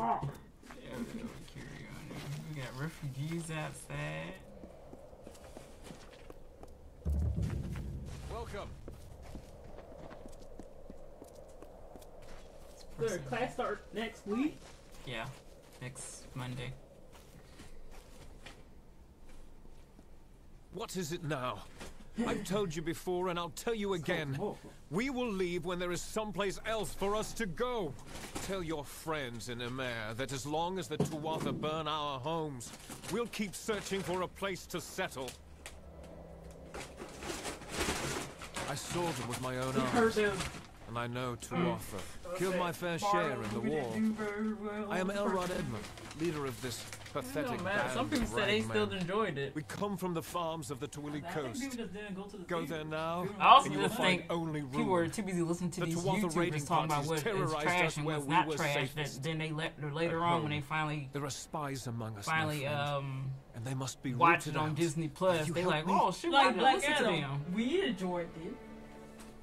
Fuck. Yeah, we gotta carry on. We got refugees outside. Welcome. So class starts next week. Yeah, next Monday. What is it now? I've told you before and I'll tell you again. We will leave when there is someplace else for us to go. Tell your friends in Emer that as long as the Tuatha burn our homes, we'll keep searching for a place to settle. I saw them with my own eyes. them. And I know Tuatha. Killed my fair share in the war. I am Elrod Edmund, leader of this pathetic don't matter. Some people of said they still enjoyed it. We come from the farms of the Twilly Coast. Go there now, I also and you will just find think only people ruin. were too busy listening to The these Tuatha YouTubers talking about what is trash and where what's we not were trash. That then they let later At on when they finally There are spies among us, finally um and they must be watch rooted it on out. Disney Plus. They help like, me? oh shoot, I Like Black listen to Adam. them. We enjoyed it.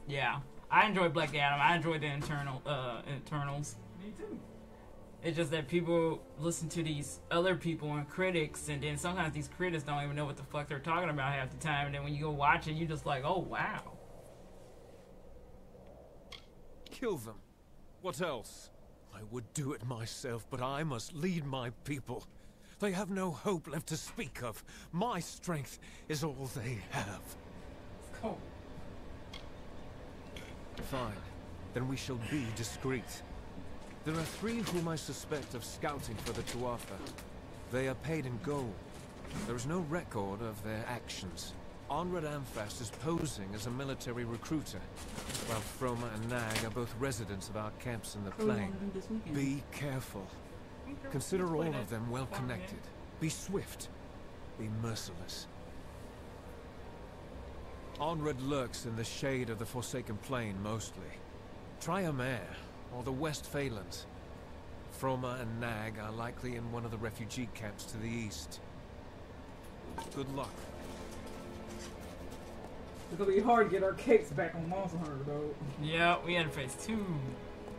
Yeah, I enjoyed Black Adam. I enjoyed the internal uh internals. Me too. It's just that people listen to these other people and critics, and then sometimes these critics don't even know what the fuck they're talking about half the time. And then when you go watch it, you're just like, oh wow. Kill them. What else? I would do it myself, but I must lead my people. They have no hope left to speak of. My strength is all they have. Cool. Fine. Then we shall be discreet. There are three whom I suspect of scouting for the Tuatha. They are paid in gold. There is no record of their actions. Onrad Amfast is posing as a military recruiter, while Froma and Nag are both residents of our camps in the What do we plain. wanna do this weekend? Be careful. Consider all of them well connected. Be swift. Be merciless. Onred lurks in the shade of the Forsaken Plain mostly. Try Emer, or the West Phalanx. Froma and Nag are likely in one of the refugee camps to the east. Good luck. It's gonna be hard to get our cakes back on Monster Hunter though. Yeah, we had to face two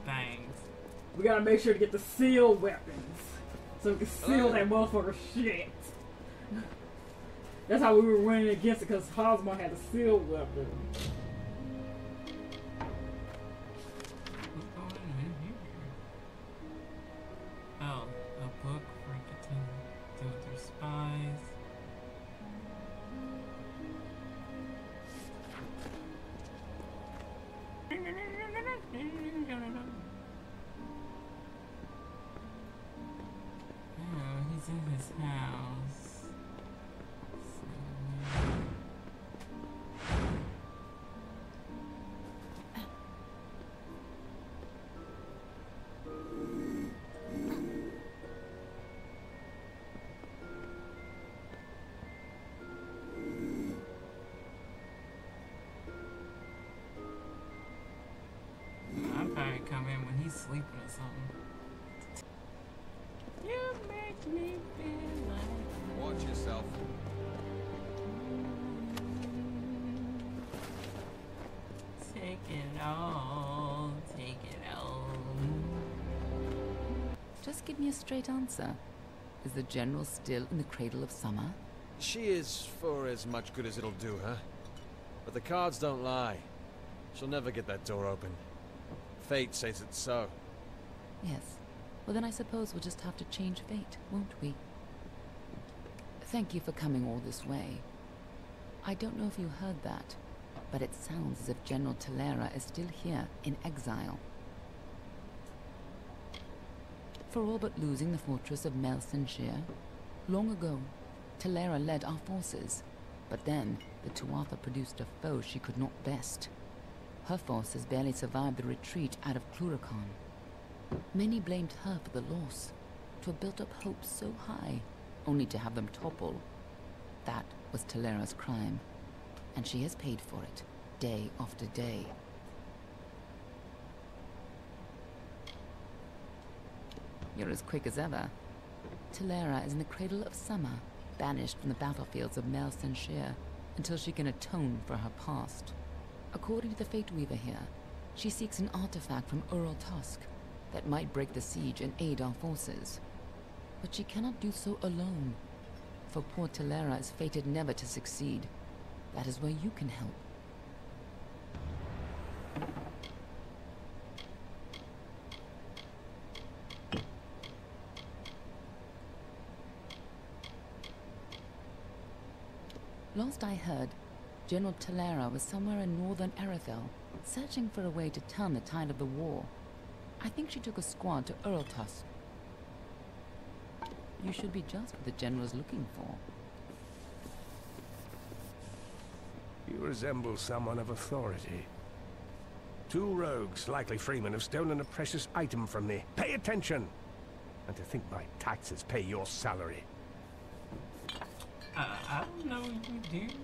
things. We gotta make sure to get the seal weapons. So we can seal Oh. that motherfucker shit. That's how we were winning against it because Hosmer had the seal weapon. Probably come in when he's sleeping or something. You make me feel like Watch yourself. take it all, take it all. Just give me a straight answer. Is the General still in the cradle of summer? She is for as much good as it'll do her. But the cards don't lie. She'll never get that door open. Fate says it's so. Yes. Well, then I suppose we'll just have to change fate, won't we? Thank you for coming all this way. I don't know if you heard that, but it sounds as if General Tilera is still here in exile. For all but losing the fortress of Mel Senshir, long ago, Tilera led our forces, but then the Tuatha produced a foe she could not best. Her forces barely survived the retreat out of Cluracan. Many blamed her for the loss, to have built up hopes so high, only to have them topple. That was Tilera's crime, and she has paid for it, day after day. You're as quick as ever. Tilera is in the cradle of summer, banished from the battlefields of Mel Senshir until she can atone for her past. According to the Fate Weaver here, she seeks an artifact from Ural Tusk, that might break the siege and aid our forces. But she cannot do so alone, for poor Tilera is fated never to succeed. That is where you can help. Last I heard, General Tilera was somewhere in northern Erathell, searching for a way to turn the tide of the war. I think she took a squad to Urltus. You should be just what the general's looking for. You resemble someone of authority. Two rogues, likely freemen, have stolen a precious item from me. Pay attention! And to think my taxes pay your salary. Uh, I don't know you do.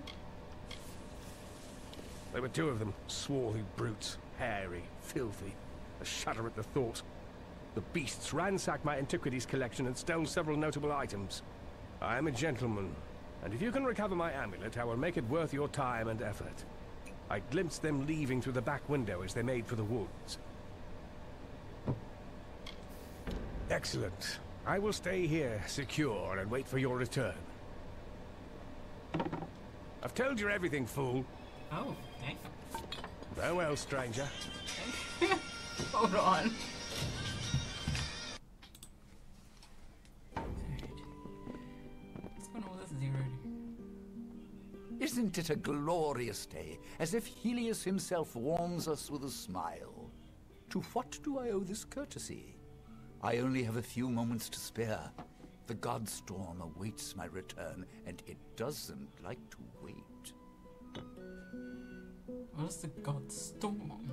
There were two of them, swarthy brutes, hairy, filthy. A shudder at the thought. The beasts ransacked my antiquities collection and stole several notable items. I am a gentleman, and if you can recover my amulet, I will make it worth your time and effort. I glimpsed them leaving through the back window as they made for the woods. Excellent. I will stay here, secure, and wait for your return. I've told you everything, fool. Oh, damn. Farewell, stranger. Hold on. What's going on with this zero? Isn't it a glorious day, as if Helios himself warms us with a smile? To what do I owe this courtesy? I only have a few moments to spare. The Godstorm awaits my return, and it doesn't like to wait. The god storm?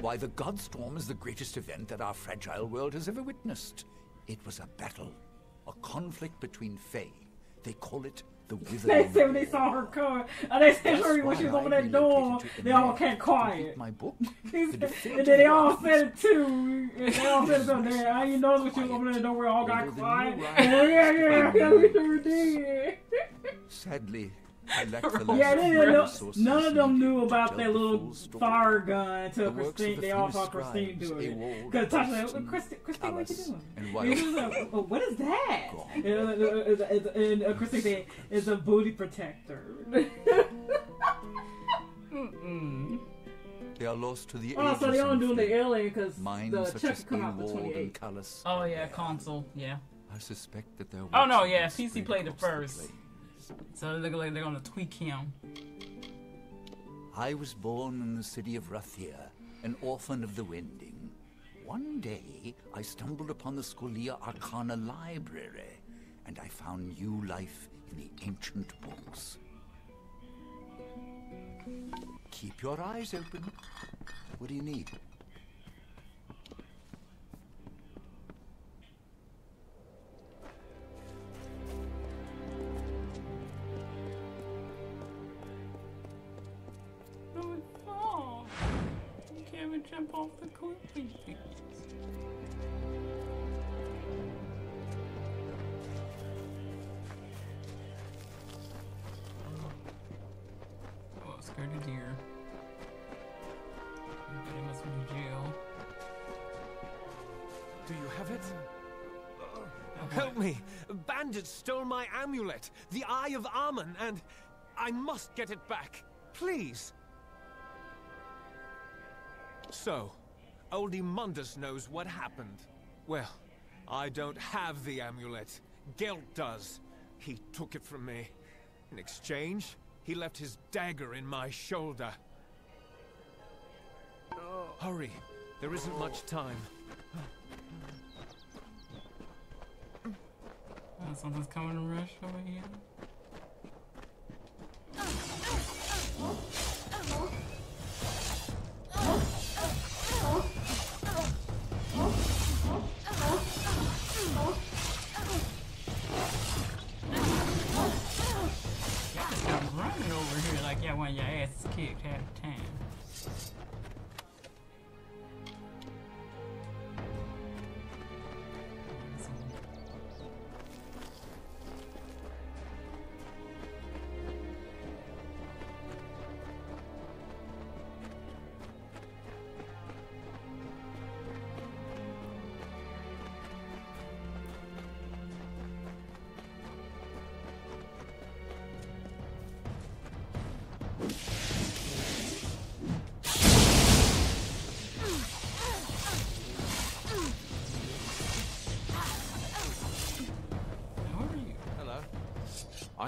Why, the Godstorm is the greatest event that our fragile world has ever witnessed. It was a battle, a conflict between Fae. They call it the They Withering. said when they saw her coming, and they said That's when she was I opening that door, they all Emmaus kept to quiet. My book. The and then they all said it too. And they all said it too. Then I you notice when she was opening the door, we all got Although the quiet. new And then, yeah, yeah, rhyme- yeah, we sure did. Sadly, I lack the Yeah, they last didn't know, none of them knew about that little fire gun until The Christine. They all famous saw Christine scribes, do it. Because Tasha said, Augustine, Christine, Christine, what you doing? and And was like, "Oh, what is that? Gone. And, uh, uh, and uh, Christine said, it's a booty protector. Mm-mm. They are lost to the oh, so they ages only and doing the fate. alien because the check as come out the Ewald 28th. and Oh yeah, console. Yeah. I suspect that their Oh, no, yeah, PC played it across the first. So they look like they're gonna tweak him. I was born in the city of Rathir, an orphan of the Wending. One day, I stumbled upon the Scholia Arcana library, and I found new life in the ancient books. Keep your eyes open. What do you need? Off the cliff. Oh, oh, scared of deer. Everybody must be in jail. Do you have it? Oh, Help me! Bandits stole my amulet, the Eye of Amun, and I must get it back. Please. So, Oldie Mundus knows what happened. Well, I don't have the amulet. Gelt does. He took it from me. In exchange, he left his dagger in my shoulder. Hurry. There isn't much time. Oh, something's coming to rush over here. Over here like y'all want your asses kicked half the time.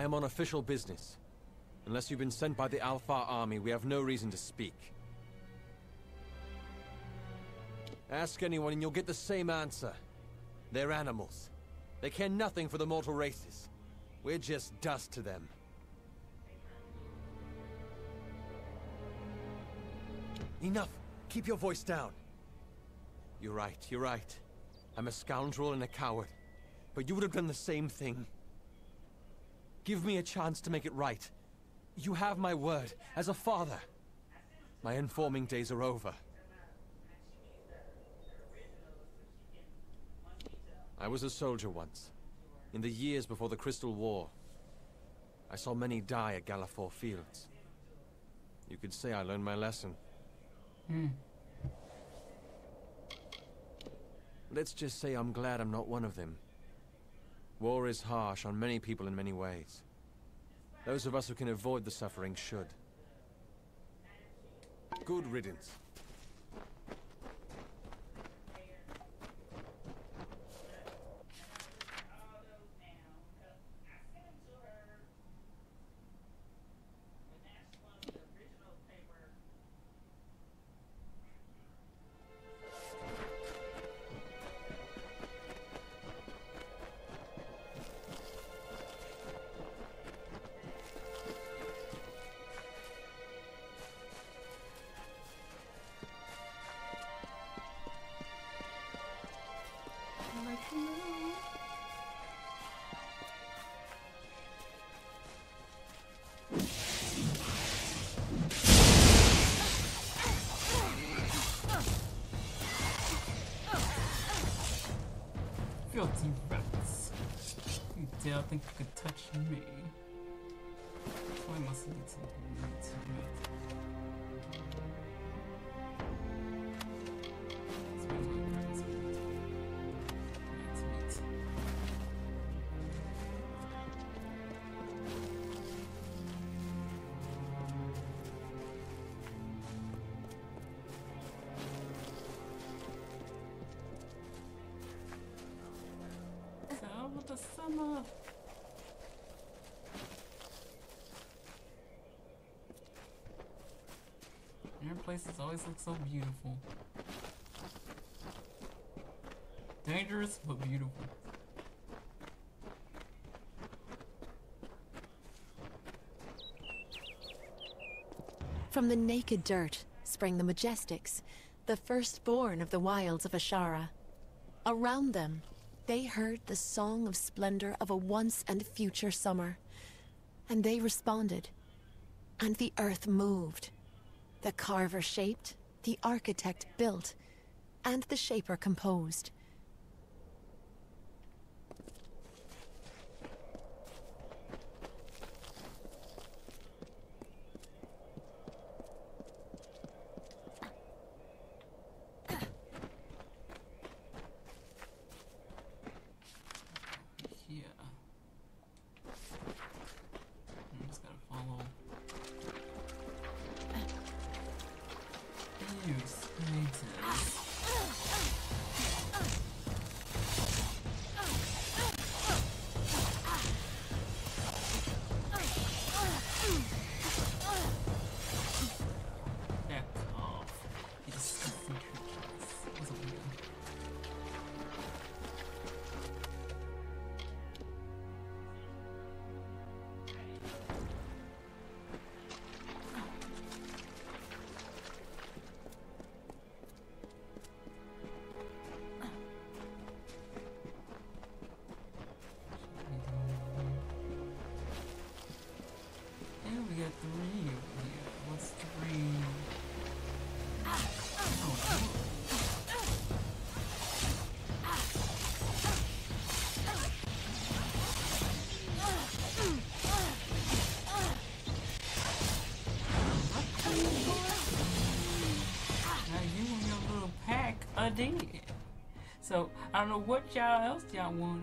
I am on official business. Unless you've been sent by the Alfar army, we have no reason to speak. Ask anyone and you'll get the same answer. They're animals. They care nothing for the mortal races. We're just dust to them. Enough! Keep your voice down. You're right, you're right. I'm a scoundrel and a coward. But you would have done the same thing. Give me a chance to make it right. You have my word, as a father. My informing days are over. I was a soldier once, in the years before the Crystal War. I saw many die at Gallifore Fields. You could say I learned my lesson. Hmm. Let's just say I'm glad I'm not one of them. War is harsh on many people in many ways. Those of us who can avoid the suffering should. Good riddance. Me? Why must I need need to meat? Smells like rat's meat. Rat's meat. It's over the summer. Your places always look so beautiful. Dangerous, but beautiful. From the naked dirt sprang the Majestics, the firstborn of the wilds of Ashara. Around them, they heard the song of splendor of a once and future summer. And they responded. And the earth moved. The carver shaped, the architect built, and the shaper composed. Three here. What's three? So I don't know what y'all else y'all want.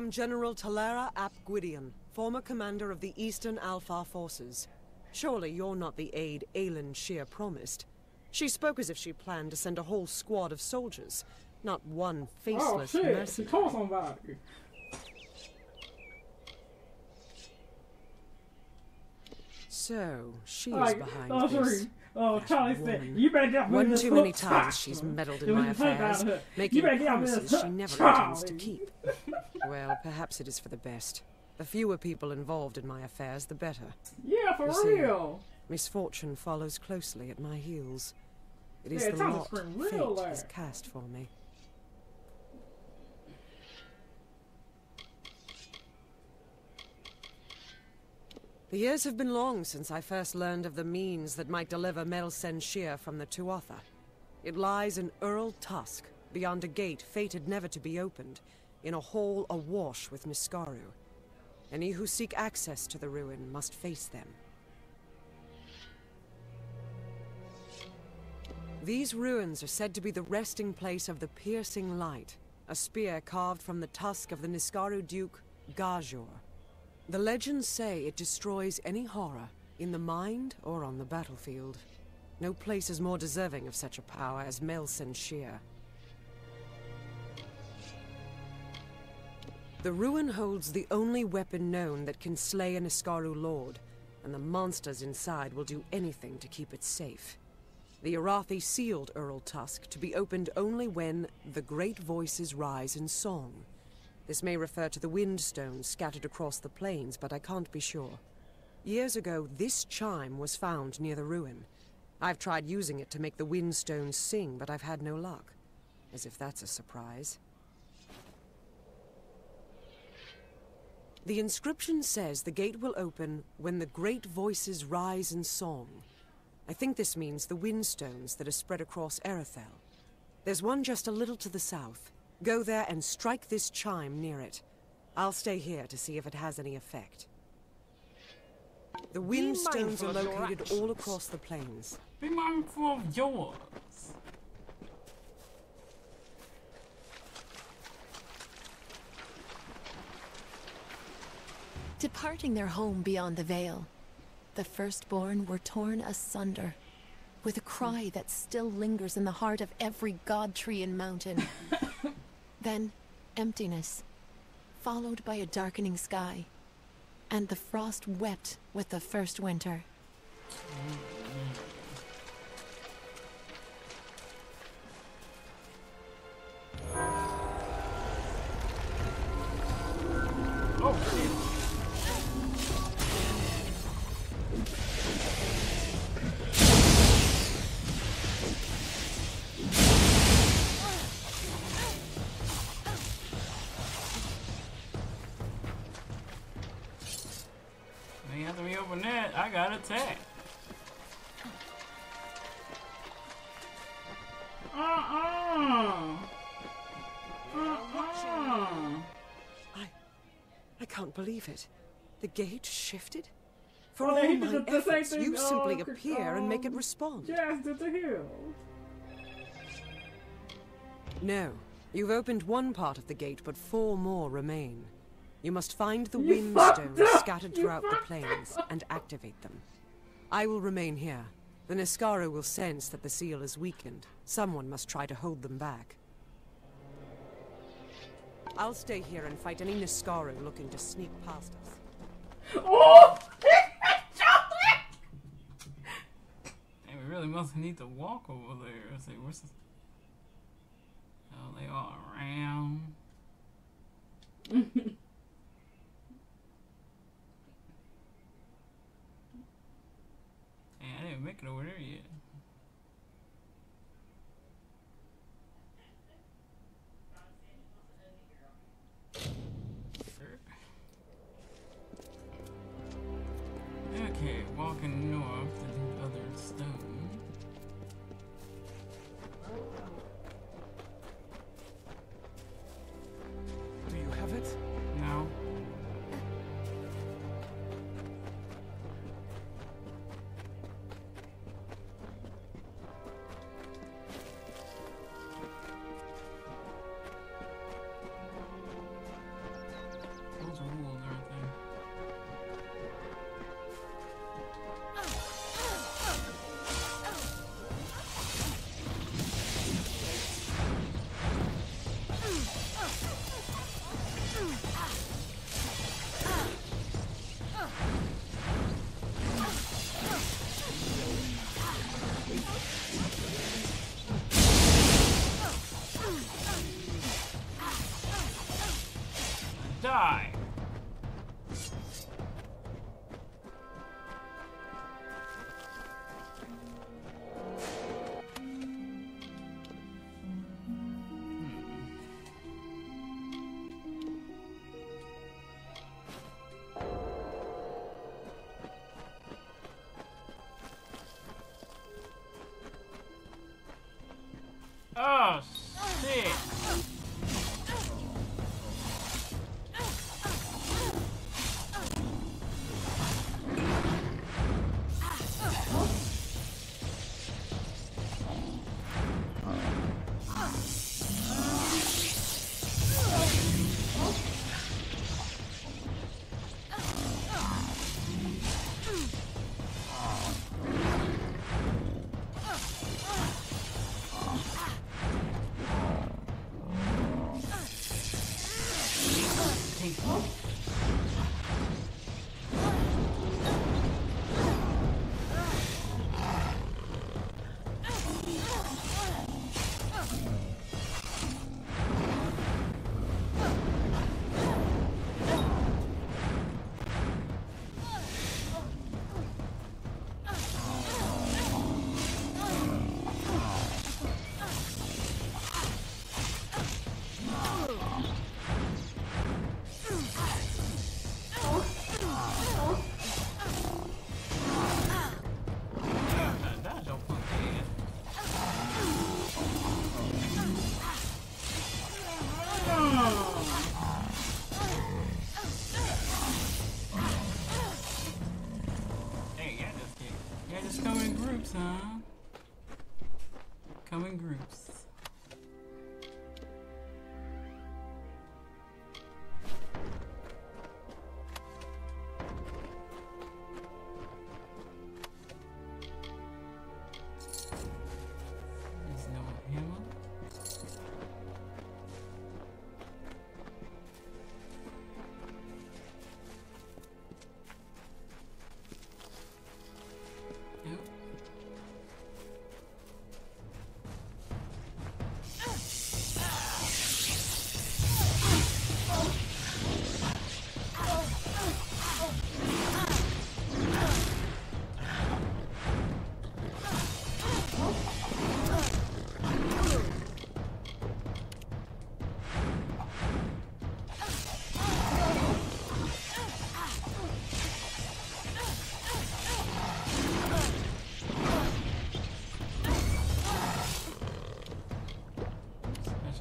Am General Tilera Ap Gwydion, former commander of the Eastern Alfar Forces. Surely you're not the aide Aelin Shear promised. She spoke as if she planned to send a whole squad of soldiers, not one faceless oh, shit, she mercenary. told somebody. So, she's Like, behind oh, this. sorry. Oh, Charlie said, woman. you better get me One too many times fast." she's meddled in my the hook out affairs, making You better get me promises she hook, never intends to keep. Well, perhaps it is for the best. The fewer people involved in my affairs, the better. Yeah, for You see, real. Misfortune follows closely at my heels. It is Yeah, the lot scream real fate has cast for me. The years have been long since I first learned of the means that might deliver Mel Senshir from the Tuatha. It lies in Earl Tusk, beyond a gate fated never to be opened, in a hall awash with Niskaru. Any who seek access to the ruin must face them. These ruins are said to be the resting place of the Piercing Light, a spear carved from the tusk of the Niskaru Duke, Gajor. The legends say it destroys any horror, in the mind or on the battlefield. No place is more deserving of such a power as Mel Senshir. The ruin holds the only weapon known that can slay an Iskaru lord, and the monsters inside will do anything to keep it safe. The Arathi sealed Earl Tusk to be opened only when the great voices rise in song. This may refer to the windstones scattered across the plains, but I can't be sure. Years ago, this chime was found near the ruin. I've tried using it to make the windstones sing, but I've had no luck. As if that's a surprise. The inscription says the gate will open when the great voices rise in song. I think this means the windstones that are spread across Erathell. There's one just a little to the south. Go there and strike this chime near it. I'll stay here to see if it has any effect. The windstones mindful are located all across the plains. Be mindful of yours. Departing their home beyond the veil, the firstborn were torn asunder, with a cry that still lingers in the heart of every god tree and mountain. then, emptiness, followed by a darkening sky, and the frost wept with the first winter. Oh that, I got attacked. Uh-uh. Uh-uh. I... I can't believe it. The gate shifted? For all my did the same efforts, you simply appear and make it respond. Jazz did the hill. No. You've opened one part of the gate, but four more remain. You must find the You fucked windstones scattered You throughout the fucked plains and activate them. I will remain here. The Niskaru will sense that the seal is weakened. Someone must try to hold them back. I'll stay here and fight any Niskaru looking to sneak past us. Oh! Hey, we really must need to walk over there. Let's see, where's this? Oh, they all around.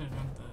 accident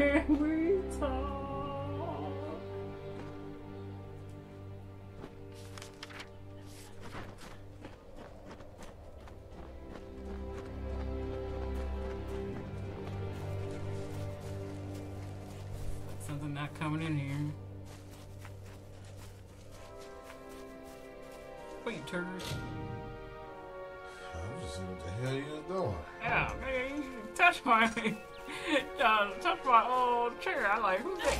Can we talk? Something not coming in here. Wait, turd. I was what the hell you was doing. Yeah, man, you touch my, uh, touch my old chair. I like, who's that?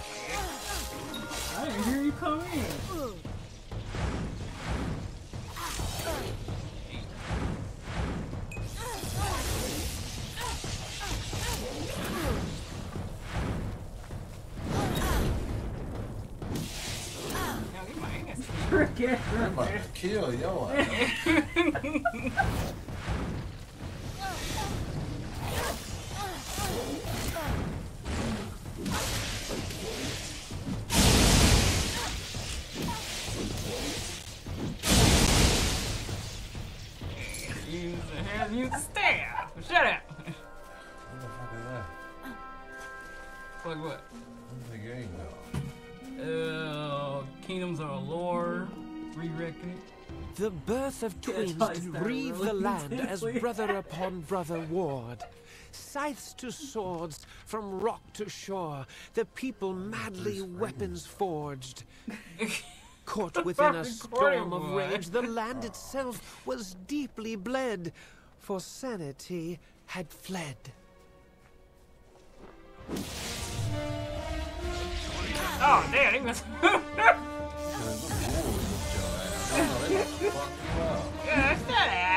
I didn't hear you come in. Now get my ass. Cricket. I'm about to kill your Kingdoms of Lore, re-reckoning. The birth of twins started reave the really land as brother upon brother warred. Scythes to swords, from rock to shore, the people madly weapons forged. Caught within a storm of rage, the land itself was deeply bled, for sanity had fled. Oh, damn, yeah, shut up. No,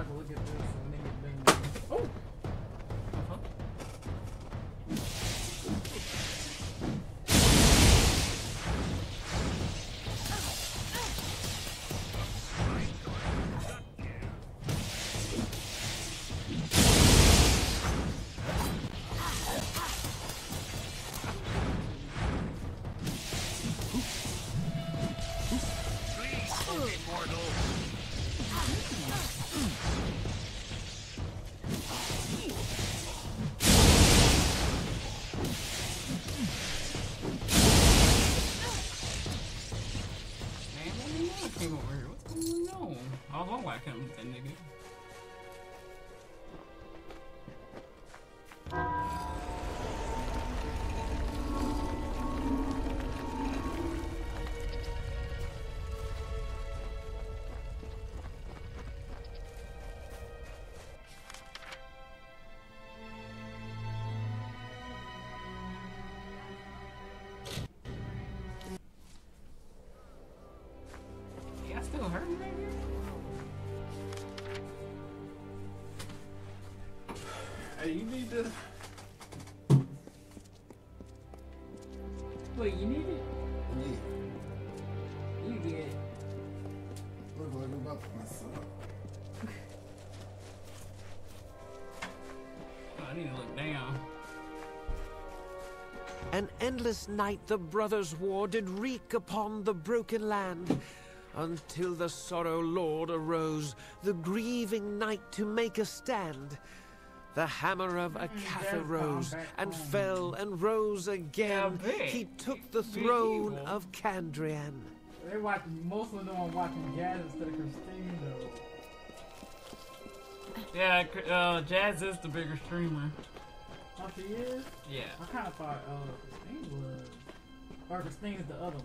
I'm about to look at hurting right here. Hey, you need this? Wait, you need it? Yeah. You get it. Look like I'm about to mess up. I need to look down. An endless night the brothers' war did wreak upon the broken land, until the sorrow lord arose, the grieving knight to make a stand. The hammer of Akatha They're rose, and home. fell and rose again. Yeah, he took the throne evil. of Candrian. They watching, most of them are watching Jazz instead of Christine, though. Yeah, cr- uh, Jazz is the bigger streamer. Oh, she is? Yeah. I kind of thought uh, Christine was. Or Christine is the other one.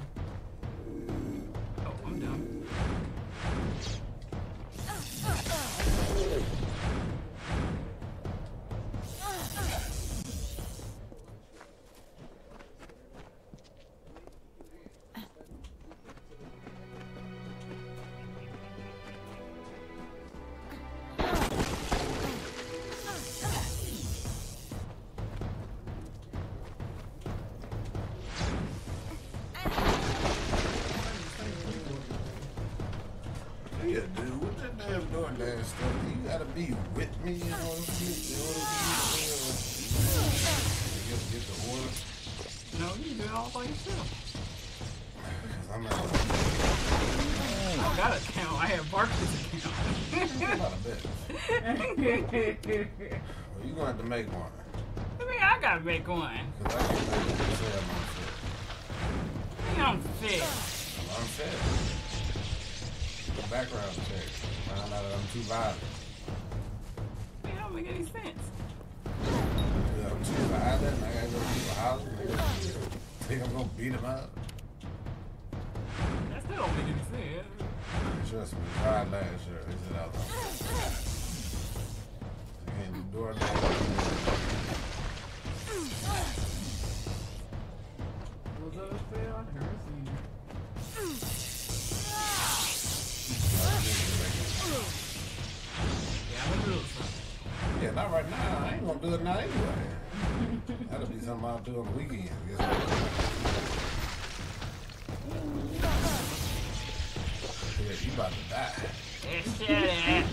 Well, you gonna have to make one. I mean, I gotta make one. Cause I can't make it say I'm unfit. I mean, I'm fit. I'm. The background check. Found out that I'm too violent. It don't make any sense. Yeah, I'm too violent. I gotta go to people's houses. Think I'm gonna beat them up? That still don't make any sense. Trust me, tried last year. They said I do it now anyway. That'll be something I'll do on the weekend. What? Yeah, you about to die.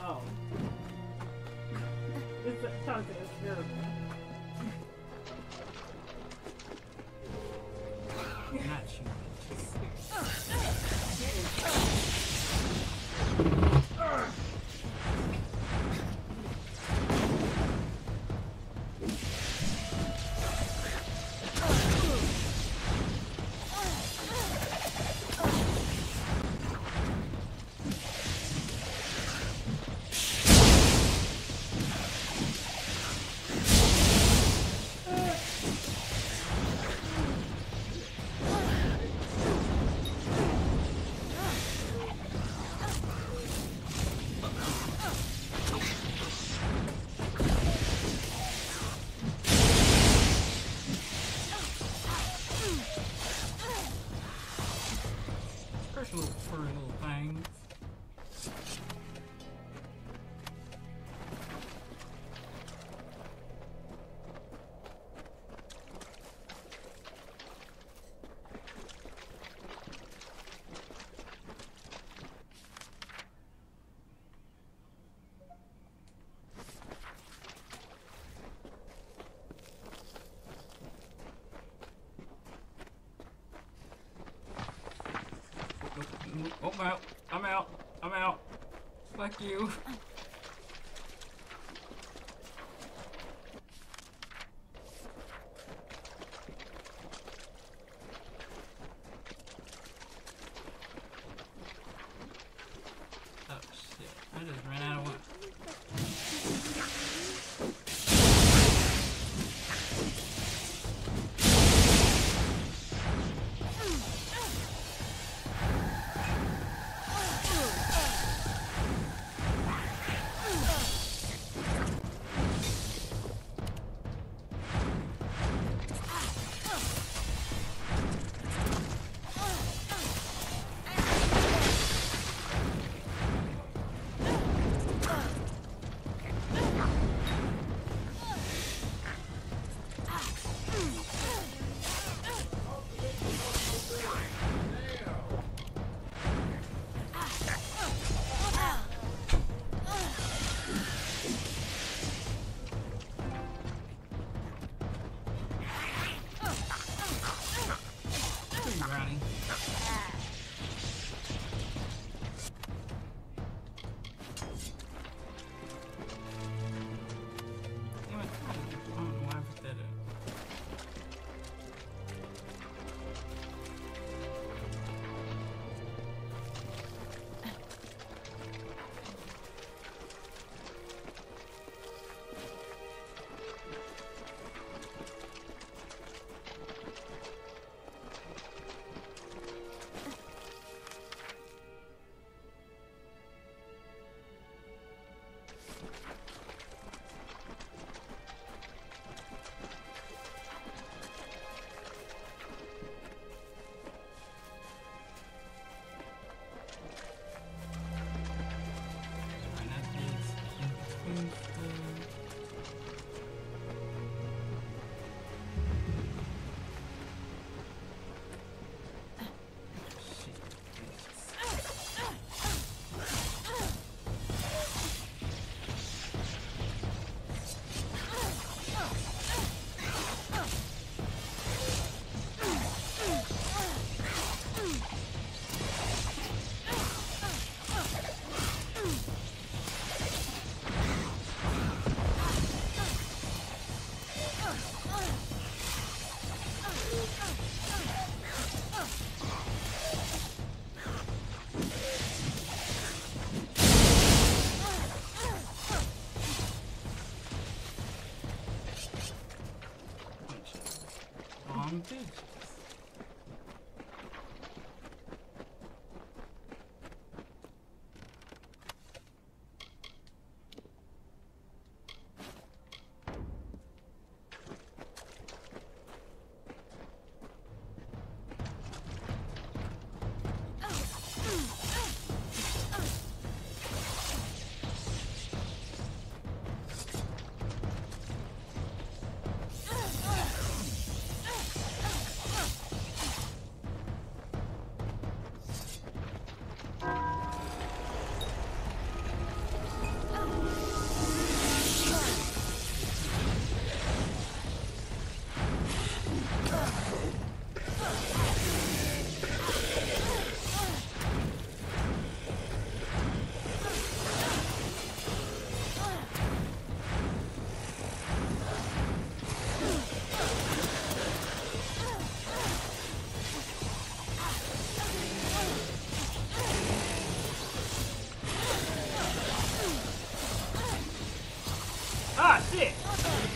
Oh. It's a of it's your Not you. I'm out. I'm out. I'm out. Fuck you. って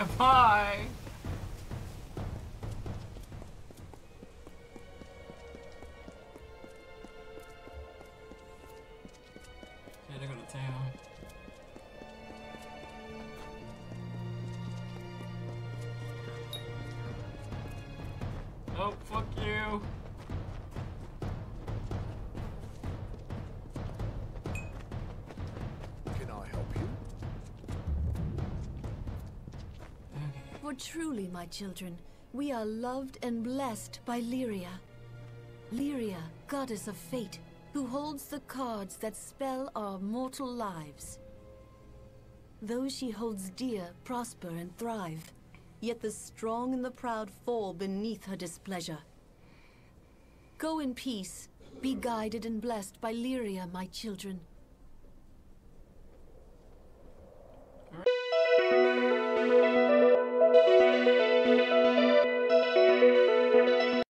Goodbye. Truly, my children, we are loved and blessed by Lyria. Lyria, goddess of fate, who holds the cards that spell our mortal lives. Those she holds dear prosper and thrive, yet the strong and the proud fall beneath her displeasure. Go in peace, be guided and blessed by Lyria, my children.